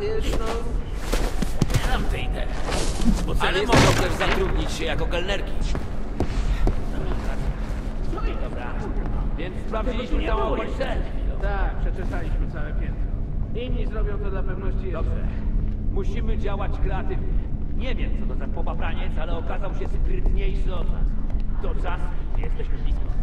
wiesz, no... Nie mam tej idei. Ale mogą też zatrudnić się jako kelnerki. No dobra. Więc sprawdziliśmy całą okoliczność. Tak, przeczesaliśmy całe piętro. Inni zrobią to dla pewności jeszcze. Dobrze. Musimy działać kreatywnie. Nie wiem, co to za popapraniec, ale okazał się sprytniejszy od nas. To czas, jesteśmy blisko.